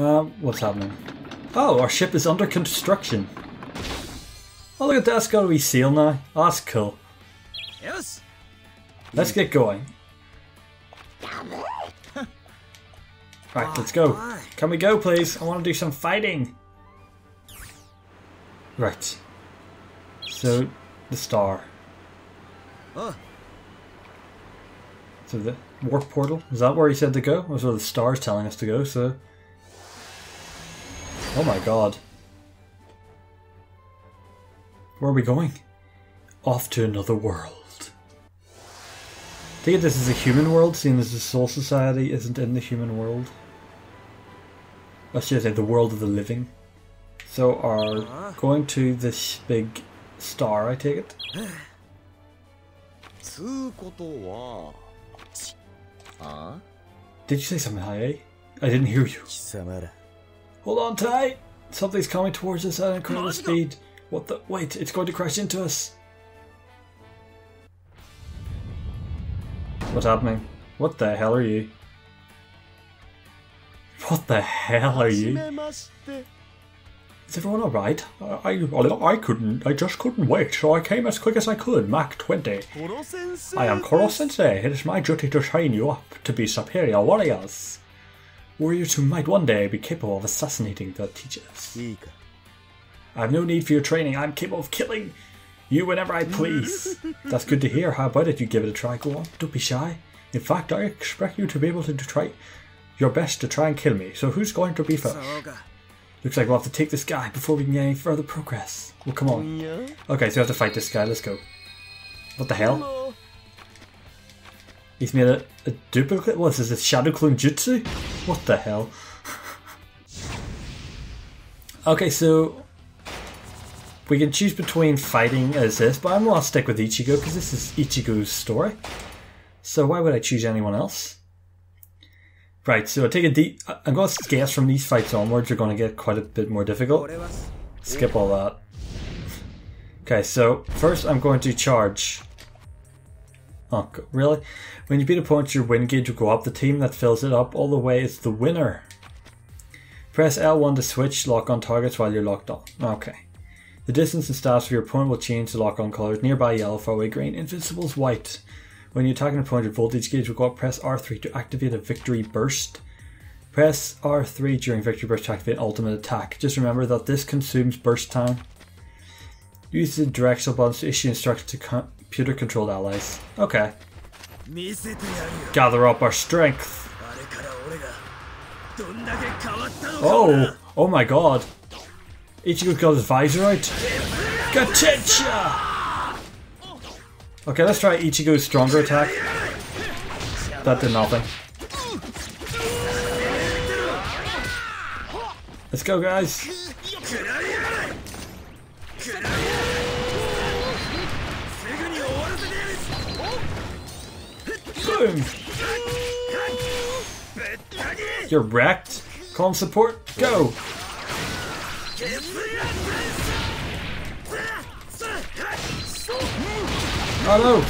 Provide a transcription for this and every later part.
Um, what's happening? Oh, our ship is under construction. Oh, look at that. It's got a wee sail now. Oh, that's cool. Yes. Let's get going. Right, let's go. Can we go, please? I want to do some fighting. Right. So, the star. So the warp portal is that where he said to go? Or was where the star's telling us to go? So. Oh my god. Where are we going? Off to another world. Take it. this is a human world, seeing as the Soul Society isn't in the human world. I should I say, the world of the living. So are going to this big star, I take it? Did you say something high? Eh? I didn't hear you. Hold on tight! Something's coming towards us at incredible speed. What the? Wait, it's going to crash into us. What's happening? What the hell are you? What the hell are you? Is everyone alright? I, I, I couldn't, I just couldn't wait, so I came as quick as I could, Mach 20. I am Koro Sensei, it is my duty to train you up to be superior warriors. Warriors who might one day be capable of assassinating the teachers. I have no need for your training. I'm capable of killing you whenever I please. That's good to hear. How about it? You give it a try. Go on. Don't be shy. In fact, I expect you to be able to try your best to try and kill me. So who's going to be first? Looks like we'll have to take this guy before we can get any further progress. Well, come on. Okay, so we have to fight this guy. Let's go. What the hell? He's made a, a duplicate? What is this? A Shadow Clone Jutsu? What the hell? okay, so we can choose between fighting as this, but I'm gonna stick with Ichigo because this is Ichigo's story. So why would I choose anyone else? Right, so I take a deep. I'm gonna guess from these fights onwards, you're gonna get quite a bit more difficult. Skip all that. Okay, so first I'm going to charge. Oh, really? When you beat a opponent, your win gauge will go up. The team that fills it up all the way is the winner. Press L1 to switch lock on targets while you're locked on. Okay. The distance and stats of your opponent will change to lock on colors. Nearby yellow, far away green, invincible is white. When you attack an opponent, your voltage gauge will go up. Press R3 to activate a victory burst. Press R3 during victory burst to activate ultimate attack. Just remember that this consumes burst time. Use the directional buttons to issue instructions to Computer-controlled allies. Okay. Gather up our strength. Oh! Oh my god. Ichigo's got his visor out. Okay, let's try Ichigo's stronger attack. That did nothing. Let's go, guys. You're wrecked. Call support. Go. No!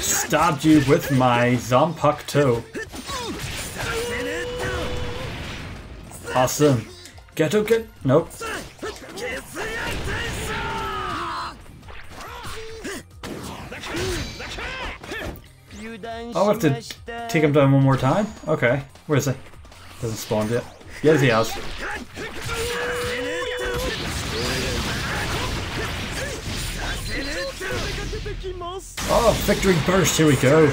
Stabbed you with my Zanpakuto. Awesome. Get get. Nope. Oh, I have to take him down one more time? Okay. Where is he? Hasn't spawned yet. Yes, he has. Oh, victory burst. Here we go.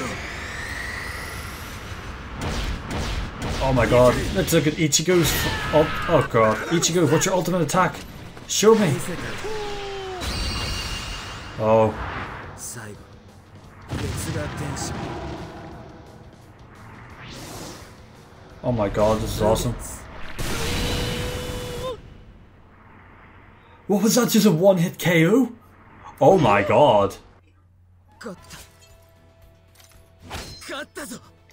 Oh my god. Let's look at Ichigo's. Oh, oh god. Ichigo, what's your ultimate attack? Show me. Oh. Oh my god, this is awesome. What was that, just a one-hit KO? Oh my god.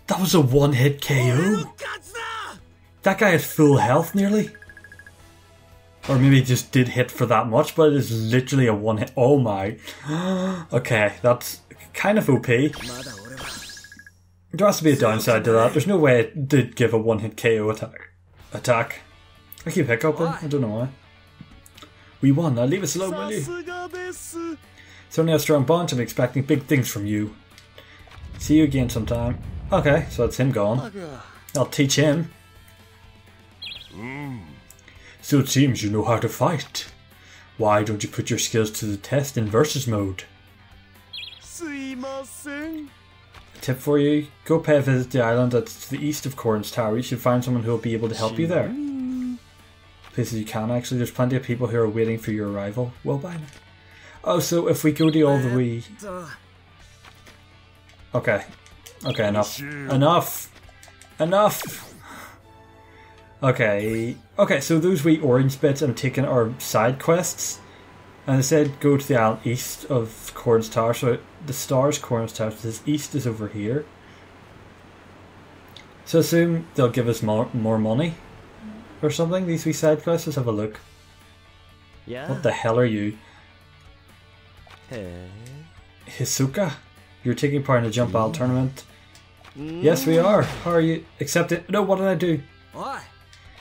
That was a one-hit KO? That guy had full health nearly. Or maybe he just did hit for that much, but it is literally a one hit. Oh my. okay, that's kind of OP. There has to be a downside to that. There's no way to give a one hit KO attack. Attack. I keep hiccuping. I don't know why. We won. Now leave us alone, will you? It's only a strong bunch. I'm expecting big things from you. See you again sometime. Okay, so that's him gone. I'll teach him. So it seems you know how to fight. Why don't you put your skills to the test in versus mode? tip for you go pay a visit to the island that's to the east of Korin Tower. You should find someone who will be able to help you there. Places you can actually. There's plenty of people who are waiting for your arrival. Well, bye now. Oh, so if we go to all the way. Okay. Okay, enough. Enough! Enough! Okay. Okay, so those wee orange bits I'm taking are side quests. And it said go to the island east of Korin's Tower. So the star's Korin's Tower says east is over here. So assume they'll give us more, more money or something. These wee side quests. Let's have a look. Yeah. What the hell are you? Hey. Hisoka, you're taking part in a jump mm. ball tournament. Mm. Yes, we are. How are you? Accept it. No, what did I do? Why?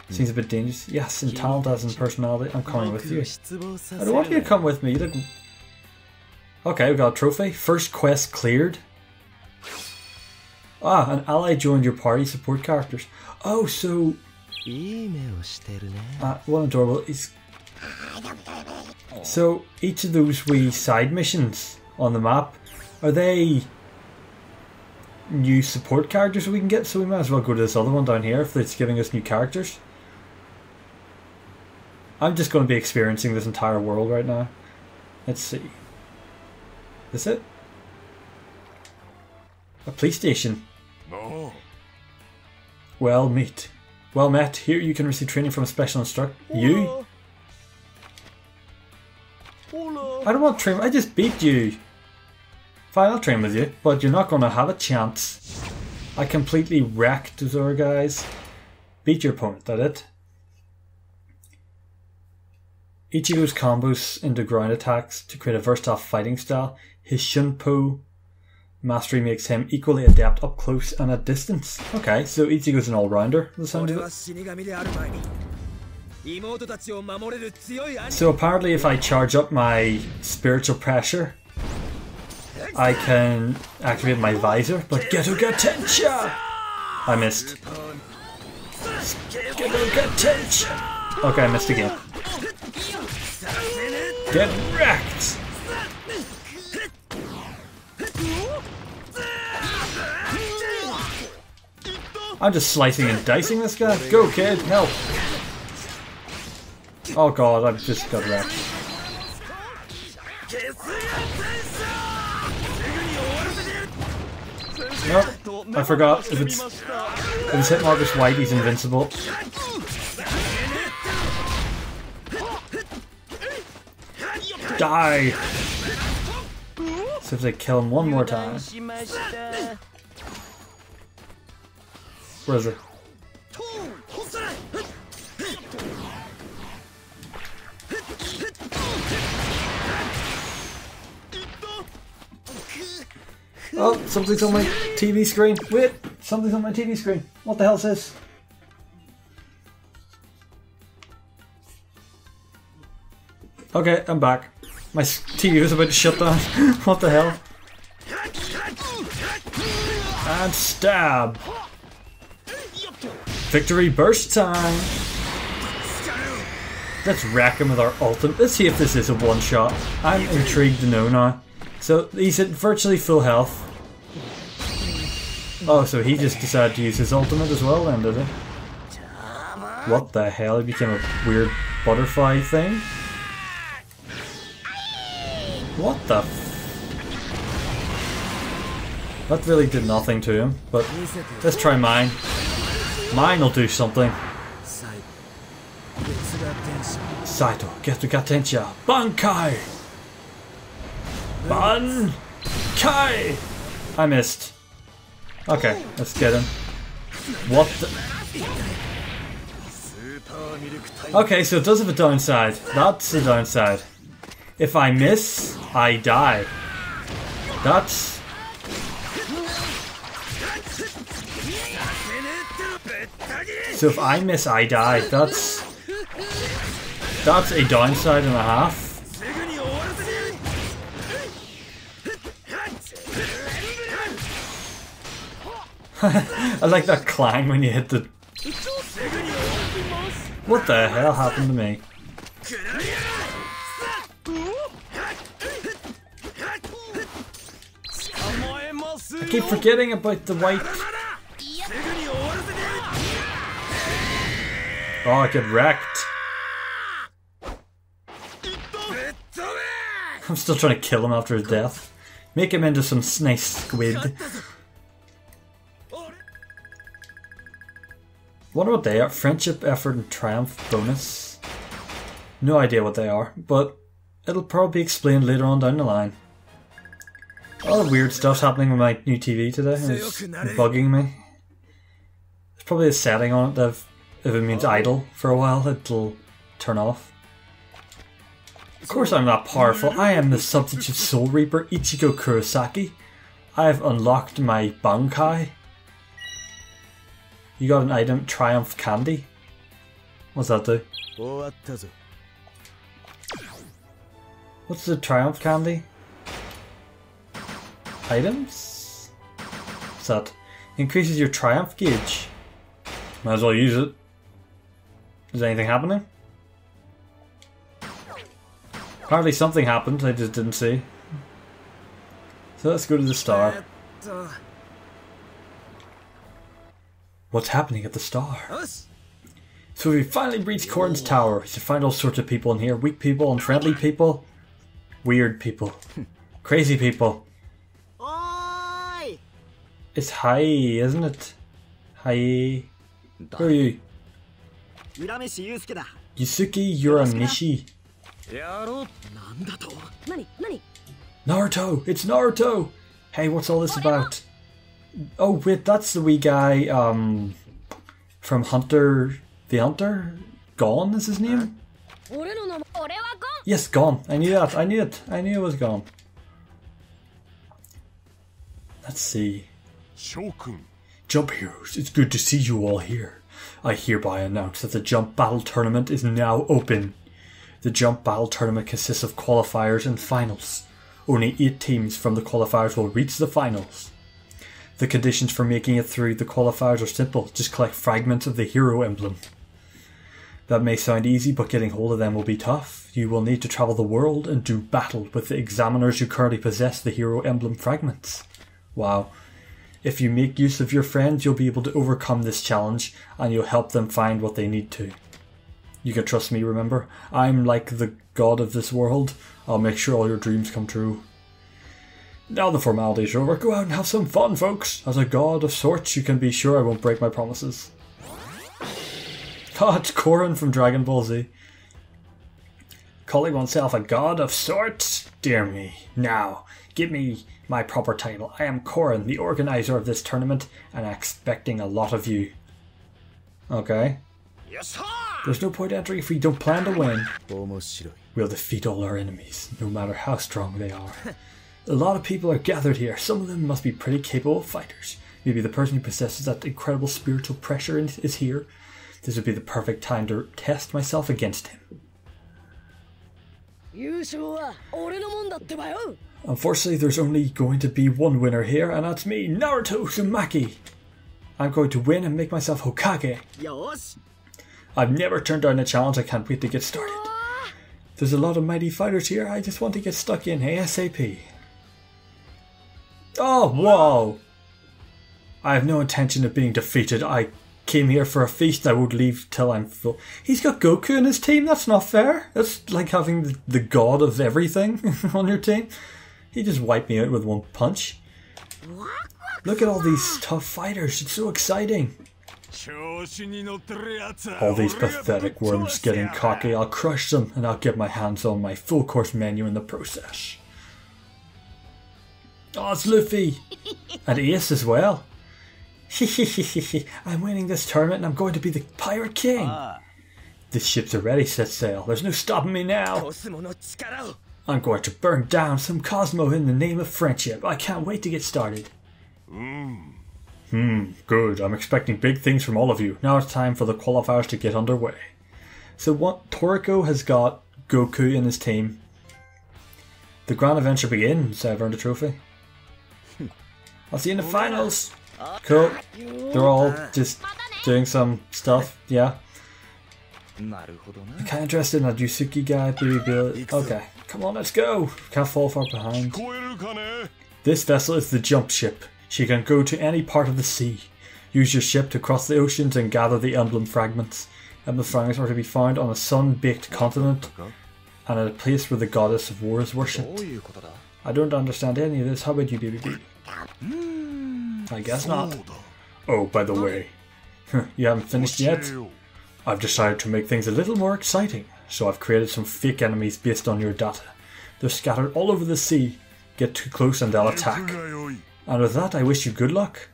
Hmm. Seems a bit dangerous. Yes, and hmm. talent as in personality. I'm coming with you. I don't want you to come with me. Look. Okay, we got a trophy. First quest cleared. Ah, an ally joined your party. Support characters. Oh, so... Uh, what adorable. It's... So, each of those wee side missions on the map, are they new support characters we can get? So we might as well go to this other one down here if it's giving us new characters. I'm just going to be experiencing this entire world right now. Let's see. Is it? A police station. No Well, meet. Well met. Here you can receive training from a special instructor. You? I don't want to train. I just beat you. Fine, I'll train with you, but you're not going to have a chance. I completely wrecked Zora, guys. Beat your opponent, that it? Ichigo's combos into ground attacks to create a versatile fighting style, his Shunpo mastery makes him equally adept up close and at distance. Okay, so Ichigo's an all-rounder, the sound of it. So apparently if I charge up my spiritual pressure, I can activate my visor, but Getsuga Tensho! I missed. Getsuga Tensho! Okay, I missed again. Get wrecked! I'm just slicing and dicing this guy. Go, kid, help! Oh god, I've just got wrecked. Nope, I forgot. If it's, if it's hit Marcus White, he's invincible. Die! See if they kill him one more time. Where is it? Oh, something's on my TV screen. Wait, something's on my TV screen. What the hell's this? Okay, I'm back. My TV was about to shut down. what the hell? And stab. Victory burst time. Let's wreck him with our ultimate. Let's see if this is a one shot. I'm intrigued to know now. So he's at virtually full health. Oh, so he just decided to use his ultimate as well then, did he? What the hell? He became a weird butterfly thing? What the That really did nothing to him, but let's try mine. Mine will do something. Saito, Getsuga Tensho, Bankai! Bankai! I missed. Okay, let's get him. What Okay, so it does have a downside. That's the downside. If I miss, I die. That's... So if I miss, I die. That's... That's a downside and a half. I like that clang when you hit the... What the hell happened to me? I keep forgetting about the white. Oh, I get wrecked. I'm still trying to kill him after his death. Make him into some nice squid. Wonder what they are. Friendship, effort, and triumph bonus. No idea what they are, but it'll probably be explained later on down the line. A lot of weird stuff's happening with my new TV today. It's bugging me. There's probably a setting on it that if, it means idle for a while, it'll turn off. Of course I'm not powerful. I am the substitute Soul Reaper, Ichigo Kurosaki. I have unlocked my Bankai. You got an item, Triumph Candy. What's that do? What's the Triumph Candy? items? So that? Increases your triumph gauge. Might as well use it. Is anything happening? Apparently something happened, I just didn't see. So let's go to the star. What's happening at the star? So we finally reached Korin's Tower. You find all sorts of people in here. Weak people, unfriendly people, weird people, crazy people. It's high, isn't it? High. Who are you? Yusuke Urameshi. Naruto! It's Naruto! Hey, what's all this about? Oh, wait, that's the wee guy um, from Hunter the Hunter? Gon is his name? Yes, Gon. I knew that. I knew it. I knew it was Gon. Let's see. Jump Heroes, it's good to see you all here. I hereby announce that the Jump Battle Tournament is now open. The Jump Battle Tournament consists of qualifiers and finals. Only eight teams from the qualifiers will reach the finals. The conditions for making it through the qualifiers are simple just collect fragments of the hero emblem. That may sound easy, but getting hold of them will be tough. You will need to travel the world and do battle with the examiners who currently possess the hero emblem fragments. Wow. If you make use of your friends, you'll be able to overcome this challenge and you'll help them find what they need to. You can trust me, remember? I'm like the god of this world. I'll make sure all your dreams come true. Now the formalities are over, go out and have some fun, folks. As a god of sorts, you can be sure I won't break my promises. Ah, it's Korin from Dragon Ball Z. Calling oneself a god of sorts? Dear me. Now, give me my proper title. I am Korin, the organizer of this tournament, and I'm expecting a lot of you. Okay. Yes, There's no point entering if we don't plan to win. We'll defeat all our enemies, no matter how strong they are. a lot of people are gathered here. Some of them must be pretty capable fighters. Maybe the person who possesses that incredible spiritual pressure is here. This would be the perfect time to test myself against him. Unfortunately, there's only going to be one winner here, and that's me, Naruto Uzumaki. I'm going to win and make myself Hokage. よーし I've never turned down a challenge. I can't wait to get started. There's a lot of mighty fighters here. I just want to get stuck in ASAP. Oh, whoa! I have no intention of being defeated. I came here for a feast, I won't leave till I'm full. He's got Goku in his team. That's not fair. That's like having the, the god of everything on your team. He just wiped me out with one punch. Look at all these tough fighters. It's so exciting. All these pathetic worms getting cocky. I'll crush them and I'll get my hands on my full course menu in the process. Oh, it's Luffy! And Ace as well. I'm winning this tournament and I'm going to be the Pirate King. Ah. This ship's already set sail. There's no stopping me now. I'm going to burn down some Cosmo in the name of friendship. I can't wait to get started. Mm. Hmm, good. I'm expecting big things from all of you. Now it's time for the qualifiers to get underway. So what Toriko has got Goku in his team. The grand adventure begins. I've earned a trophy. I'll see you in the finals. Cool. They're all just doing some stuff, yeah. I'm kinda interested in a Yusuke guy, Biribil. Okay, come on, let's go! Can't fall far behind. This vessel is the jump ship. She can go to any part of the sea. Use your ship to cross the oceans and gather the emblem fragments. Emblem fragments are to be found on a sun-baked continent and at a place where the goddess of war is worshipped. I don't understand any of this. How about you, BBB? I guess not. Oh, by the way, you haven't finished yet? I've decided to make things a little more exciting, so I've created some fake enemies based on your data. They're scattered all over the sea. Get too close and they'll attack. And with that, I wish you good luck.